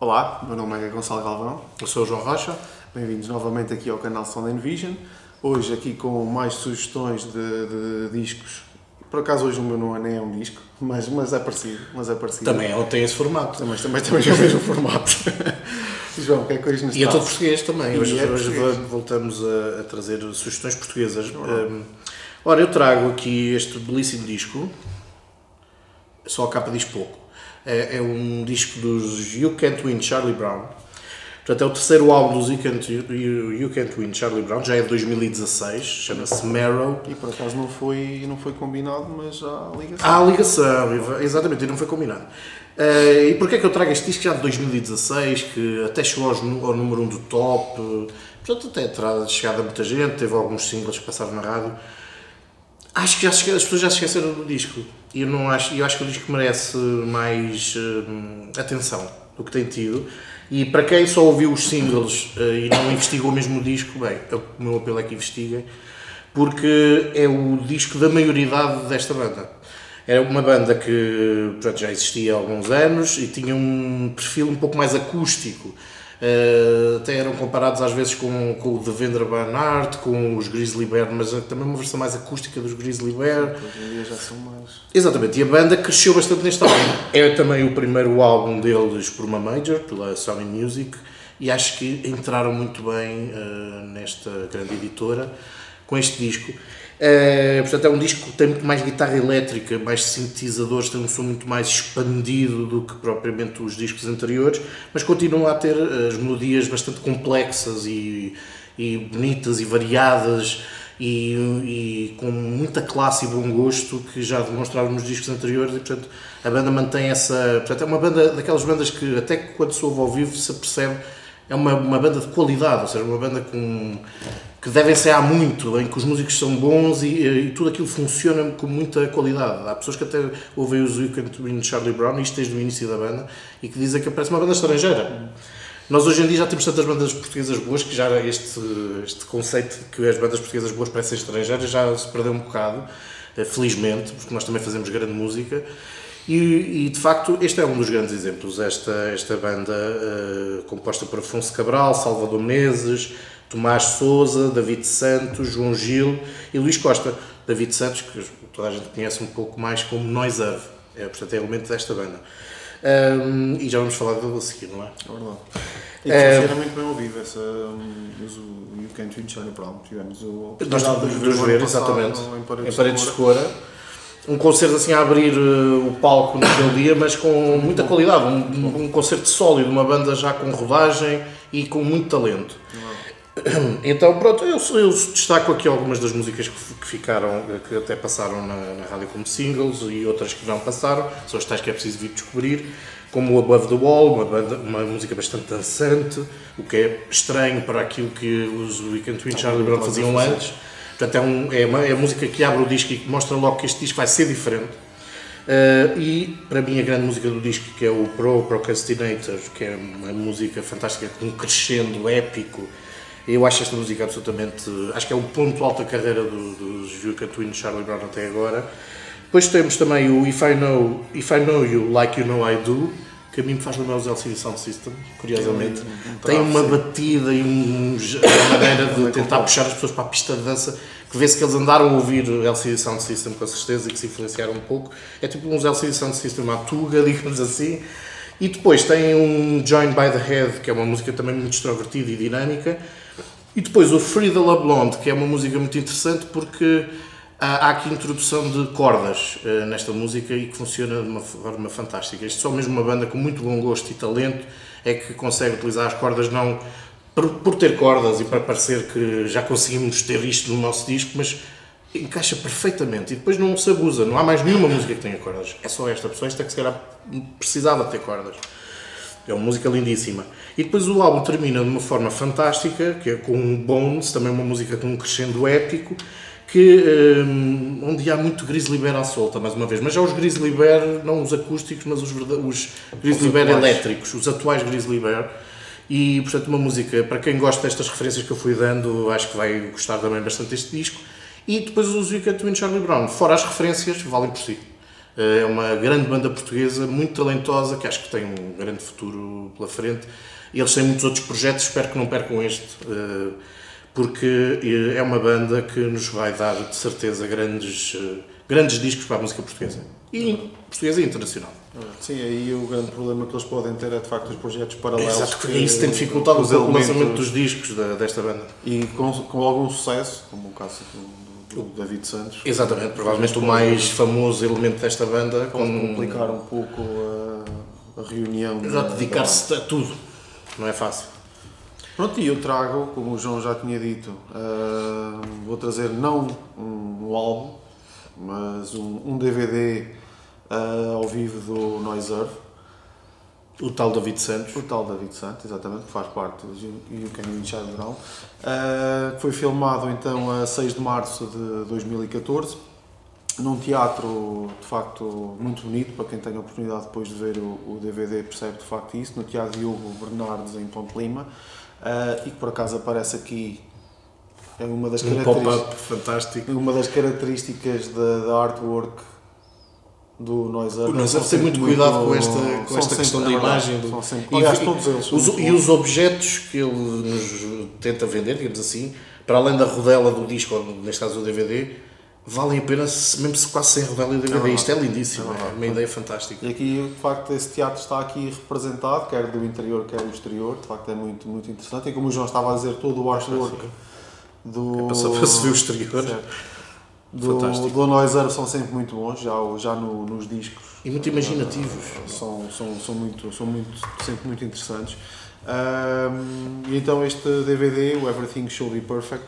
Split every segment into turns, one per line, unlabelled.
Olá, meu nome é Gonçalo Galvão.
Eu sou o João Rocha.
Bem-vindos novamente aqui ao canal Sound and Vision. Hoje aqui com mais sugestões de, de discos. Por acaso hoje o meu não é nem é um disco, mas, mas é parecido. Mas é parecido.
Também é, tem esse formato.
Também, também, também tem o mesmo formato. João, o que é que hoje nos
E é
traz?
todo português também.
E
Hoje,
é
hoje
português.
voltamos a, a trazer sugestões portuguesas. Um, ora, eu trago aqui este belíssimo disco. Só a capa diz pouco. É, é um disco dos You Can't Win Charlie Brown. Portanto, é o terceiro álbum dos You Can't, you, You Can't Win Charlie Brown. Já é de 2016. Chama-se Marrow.
E por acaso não foi, não foi combinado, mas há ligação.
Há ligação, exa- exatamente, e não foi combinado. Eh, e porquê é que eu trago este disco já de 2016, que até chegou aos ao número 1 do top, portanto até terá chegado a muita gente, teve alguns singles que passaram na rádio. Acho que as pessoas já se esqueceram do disco. E eu, não acho, eu acho que o disco merece mais eh, atenção do que tem tido. E para quem só ouviu os singles eh, e não investigou mesmo o disco, bem, o meu apelo é que investiguem, porque é o disco da maioridade desta banda. Era uma banda que já existia há alguns anos e tinha um perfil um pouco mais acústico. Eh, até eram comparados às vezes com, com o Devendra Banhart, com os Grizzly Bear, mas é também uma versão mais acústica dos Grizzly Bear.
Hoje em dia já são mais.
Exatamente, e a banda cresceu bastante neste álbum. É também o primeiro álbum deles por uma major, pela Sony Music, e acho que entraram muito bem eh, nesta grande editora com este disco. Eh, portanto, é um disco que tem muito mais guitarra elétrica, mais sintetizadores, tem um som muito mais expandido do que propriamente os discos anteriores, mas continua a ter eh, as melodias bastante complexas e, e bonitas e variadas e, e com muita classe e bom gosto que já demonstraram nos discos anteriores e portanto a banda mantém essa portanto é uma banda daquelas bandas que até quando se ouve ao vivo se percebe é uma, uma banda de qualidade, ou seja, uma banda com, que devem ser há muito, em que os músicos são bons e, e tudo aquilo funciona com muita qualidade. Há pessoas que até ouvem os You Can't Win Charlie Brown, isto desde o início da banda, e que dizem que parece uma banda estrangeira. Nós hoje em dia já temos tantas bandas portuguesas boas que já este, este conceito de que as bandas portuguesas boas parecem estrangeiras já se perdeu um bocado, eh, felizmente, porque nós também fazemos grande música. E, e, de facto este é um dos grandes exemplos, esta, esta banda eh, composta por Afonso Cabral, Salvador Menezes, Tomás Souza, David Santos, João Gil e Luís Costa. David Santos, que toda a gente conhece um pouco mais como Noiserve, é, portanto é elemento desta banda. Ahm, e já vamos falar dele a seguir, não é?
É verdade. E
É.
funciona muito bem ao vivo essa. Mas o You Can't Win Charlie Brown. Tivemos o.
Nós
de
ver,
ano passado
exatamente, em
Paredes,
Paredes
de Cora.
Cora. Um concerto assim a abrir eh, o palco naquele dia, mas com muita qualidade. Um, um concerto sólido, uma banda já com rodagem e com muito talento. Então, pronto, eu, eu destaco aqui algumas das músicas que, que ficaram, que até passaram na, na rádio como singles e outras que não passaram, são as tais que é preciso vir descobrir, como o Above the Wall, uma, banda, uma música bastante dançante, o que é estranho para aquilo que os Weekend Twin Charlie Brown faziam antes. Portanto, é, um, é, uma, é a música que abre o disco e que mostra logo que este disco vai ser diferente. Uh, e para mim a grande música do disco que é o Pro Procrastinator, que é uma música fantástica com um crescendo épico. Eu acho esta música absolutamente. Acho que é o ponto alto da carreira do- dos You Can Twin Charlie Brown até agora. Depois temos também o If I Know, If I Know You Like You Know I Do, que a mim me faz lembrar os LCD Sound System, curiosamente.
um
Tem
traço,
uma batida e um, uma maneira de tentar puxar as pessoas para a pista de dança que vê-se que eles andaram a ouvir LCD Sound System com certeza e que se influenciaram um pouco. É tipo uns LCD Sound System à tuga, digamos assim. E depois tem um Join by the Head, que é uma música também muito extrovertida e dinâmica. E depois o the Love Blonde, que é uma música muito interessante porque há, há aqui introdução de cordas eh, nesta música e que funciona de uma forma fantástica. Isto só mesmo uma banda com muito bom gosto e talento é que consegue utilizar as cordas não por, por ter cordas e para parecer que já conseguimos ter isto no nosso disco, mas encaixa perfeitamente e depois não se abusa, não há mais nenhuma música que tenha cordas, é só esta pessoa, esta que se calhar precisava ter cordas. É uma música lindíssima. E depois o álbum termina de uma forma fantástica, que é com um Bones, também uma música com um crescendo épico, que, hum, onde há muito Grizzly Bear à solta, mais uma vez. Mas já os Grizzly Bear, não os acústicos, mas os, os Grizzly
Os
Bear
atuais.
elétricos, os atuais Grizzly Bear. E, portanto, uma música, para quem gosta destas referências que eu fui dando, acho que vai gostar também bastante deste disco. E depois os You Can't Win Charlie Brown, fora as referências, valem por si. É uma grande banda portuguesa, muito talentosa, que acho que tem um grande futuro pela frente. E eles têm muitos outros projetos, espero que não percam este, eh, porque é uma banda que nos vai dar, de certeza, grandes, eh, grandes discos para a música portuguesa. E portuguesa e internacional.
Sim, aí o grande problema que eles podem ter é de facto os projetos paralelos.
Exato, que isso tem dificultado o lançamento dos discos da, desta banda.
E com, com algum sucesso, como o caso do, do David Santos.
Exatamente, provavelmente o mais famoso elemento desta banda.
Pode com... complicar um pouco a, a reunião.
Exato, dedicar-se a tudo. Não é fácil.
Pronto, e eu trago, como o João já tinha dito, uh, vou trazer não um, um álbum, mas um, um DVD uh, ao vivo do Noise Earth.
O tal David Santos.
O tal David Santos, exatamente, que faz parte do You Can Win Shadow uh, Foi filmado então a 6 de março de 2014, num teatro de facto muito bonito, para quem tem a oportunidade depois de ver o, o DVD percebe de facto isso, no Teatro Diogo Bernardes em Ponte Lima, uh, e que por acaso aparece aqui é uma das,
um
características,
fantástico.
uma das características da, da artwork do Noise Up.
O Noise tem muito cuidado com esta, com esta questão da imagem. Do,
aliás, todos eles.
Os, e os objetos que ele nos tenta vender, digamos assim, para além da rodela do disco, ou neste caso do DVD, valem a pena, mesmo se quase sem rodela e DVD. É Isto é lindíssimo, é, é uma ideia fantástica.
E aqui, de facto, esse teatro está aqui representado, quer do interior, quer do exterior. De facto, é muito, muito interessante. E como o João estava a dizer, todo o artwork do.
É para se ver o exterior.
Certo do, do Noiser são sempre muito bons, já, já no, nos discos.
E muito imaginativos.
São, são, são, muito, são muito, sempre muito interessantes. Um, e então este DVD, o Everything Shall Be Perfect,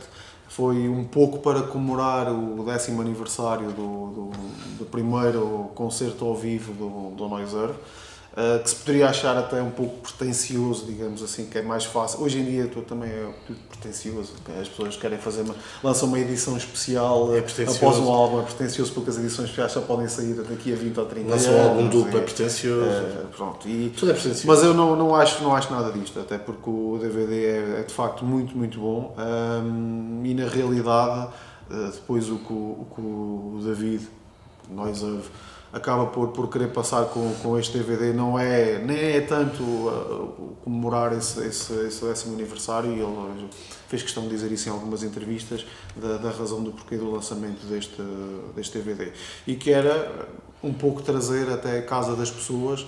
foi um pouco para comemorar o décimo aniversário do, do, do primeiro concerto ao vivo do, do Noiser. Uh, que se poderia achar até um pouco pretencioso, digamos assim, que é mais fácil. Hoje em dia tudo também é tudo pretencioso, as pessoas querem fazer uma, lançam uma edição especial
é
após um álbum, é pretencioso porque as edições especiais só podem sair daqui a 20 ou 30
anos.
Lançam
um álbum duplo, é pretencioso.
É, pronto, e,
tudo é pretencioso.
Mas eu não, não, acho, não acho nada disto, até porque o DVD é, é de facto muito, muito bom um, e na realidade depois o que o, o, o David Noiser acaba por, por querer passar com, com este DVD não é nem é tanto uh, comemorar esse, esse, esse décimo aniversário. E ele fez questão de dizer isso em algumas entrevistas da, da razão do porquê do lançamento deste, deste DVD e que era um pouco trazer até a casa das pessoas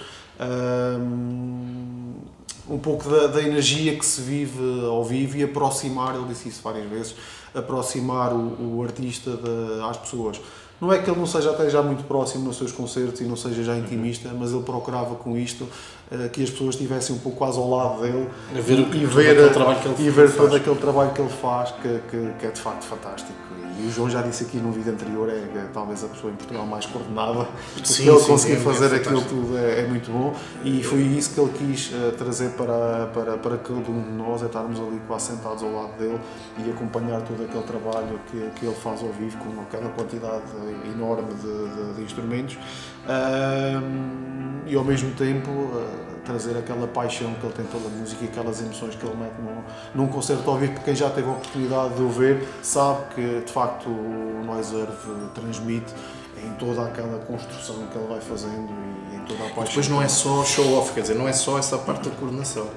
um, pouco da, da, energia que se vive ao vivo e aproximar, ele disse isso várias vezes, aproximar o, o artista de, às pessoas não é que ele não seja até já muito próximo nos seus concertos e não seja já intimista, mas ele procurava com isto uh, que as pessoas estivessem um pouco quase ao lado dele
ver e, e ver,
e ver todo aquele trabalho que ele faz, que, que, que é de facto fantástico. E o João já disse aqui no vídeo anterior, é, é talvez a pessoa em Portugal mais coordenada, sim, ele conseguir é, fazer é aquilo tudo é, é, muito bom. E foi isso que ele quis uh, trazer para, para, para cada um de nós, é estarmos ali quase sentados ao lado dele e acompanhar todo aquele trabalho que, que ele faz ao vivo com aquela quantidade enorme de, de, de instrumentos e ao mesmo tempo uh, trazer aquela paixão que ele tem pela música e aquelas emoções que ele mete num, num concerto ao vivo, porque quem já teve a oportunidade de o ver sabe que de facto o Noise Earth transmite em toda aquela construção que ele vai fazendo e em toda a paixão. E
depois não é só show-off, quer dizer, não é só essa parte da coordenação.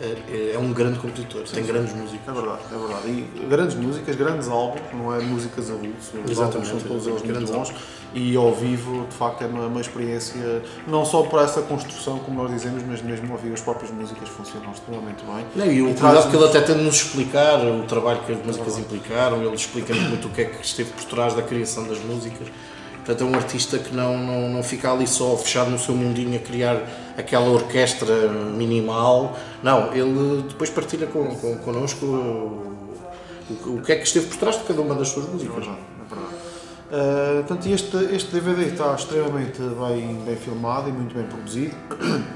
É, é, um grande compositor, sim, tem sim. grandes músicas.
É verdade, é verdade. E grandes músicas, grandes álbuns, não é músicas avulsos. Os Exatamente, álbuns são todos eles muito bons. E ao vivo, de facto, é uma, uma, experiência, não só para essa construção, como nós dizemos, mas mesmo ouvir as próprias músicas funcionam extremamente bem.
Não, e o e cuidado que ele até tem de nos explicar o trabalho que as músicas implicaram, ele explica muito o que é que esteve por trás da criação das músicas. Portanto, é um artista que não, não, não fica ali só fechado no seu mundinho a criar aquela orquestra minimal. Não, ele depois partilha com, com, connosco o, o, que é que esteve por trás de cada uma das suas músicas.
Uh, portanto, este, este DVD está extremamente bem, bem filmado e muito bem produzido.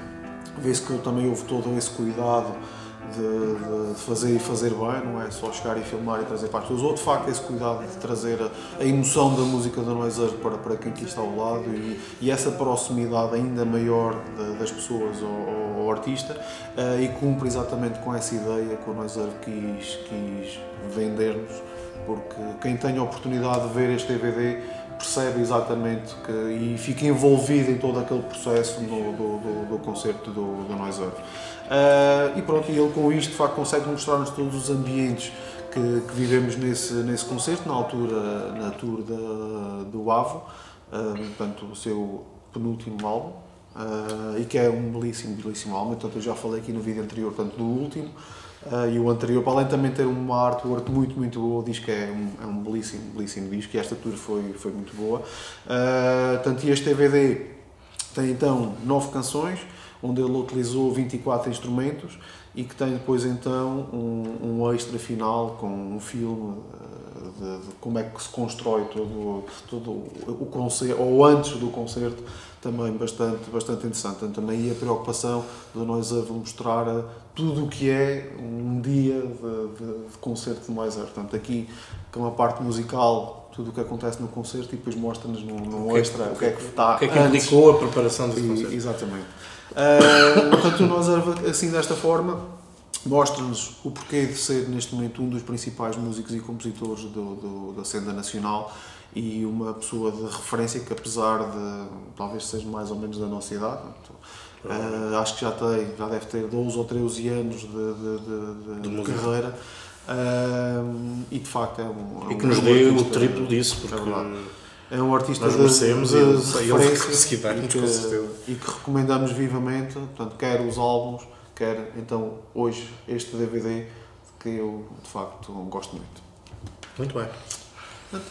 Vê-se que também houve todo esse cuidado de, de, fazer e fazer bem, não é só chegar e filmar e trazer para as pessoas, ou de facto esse cuidado de trazer a, a emoção da música da Noiser para, para quem aqui está ao lado e, e essa proximidade ainda maior de, das pessoas ao, ao artista uh, e cumpre exatamente com essa ideia que o Noiser quis, quis vender-nos, porque quem tem a oportunidade de ver este DVD percebe exatamente que, e fica envolvido em todo aquele processo no, do, do, do concerto do, do Noise Earth. Uh, e pronto, ele com isto de facto consegue mostrar-nos todos os ambientes que, que, vivemos nesse, nesse concerto, na altura, na tour da, do Avo, uh, portanto, o seu penúltimo álbum, uh, e que é um belíssimo, belíssimo álbum, portanto eu já falei aqui no vídeo anterior, portanto, do último, Uh, e o anterior, para além também ter uma artwork muito, muito boa, diz que é um, é um belíssimo, belíssimo disco. E esta tour foi, foi muito boa. Uh, tanto este DVD tem então nove canções, onde ele utilizou 24 instrumentos e que tem depois então um, um extra final com um filme de, de, como é que se constrói todo, todo o concerto, ou antes do concerto, também bastante, bastante interessante. Portanto, também a preocupação de nós a mostrar tudo o que é um dia de, de, de concerto de Moisés. Portanto, aqui com a parte musical, tudo o que acontece no concerto e depois mostra-nos num, num
é
extra o que é que está
O que é que indicou a preparação desse concerto.
Exatamente. Uh, portanto, nós assim desta forma mostra-nos o porquê de ser neste momento um dos principais músicos e compositores do, do, da cena nacional e uma pessoa de referência que apesar de talvez seja mais ou menos da nossa idade uh, acho que já tem já deve ter 12 ou 13 anos de, de, de, de carreira uh, e de facto é um,
é e que nos deu o triplo disso porque
é, é um artista
nós merecemos
de,
de, de referência e,
que, e que recomendamos vivamente portanto quer os álbuns quer então hoje este DVD que eu de facto gosto muito.
Muito bem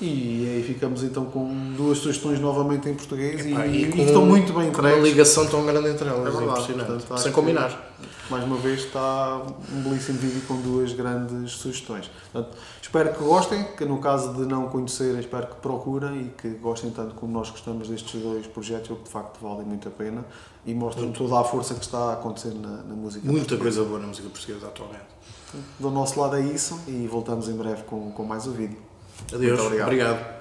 e aí ficamos então com duas sugestões novamente em português Epá, e, e, e estão muito bem entregues.
Uma ligação tão grande entre elas, é verdade, impressionante. Portanto, Sem combinar.
Que, mais uma vez está um belíssimo vídeo com duas grandes sugestões. Portanto, espero que gostem, que no caso de não conhecerem, espero que procurem e que gostem tanto como nós gostamos destes dois projetos, que de facto valem muito a pena e mostram toda a força que está a acontecer na, na música
Muita portuguesa. coisa boa na música portuguesa atualmente.
Do nosso lado é isso e voltamos em breve com, com mais um vídeo.
Adeus. Obrigado. obrigado.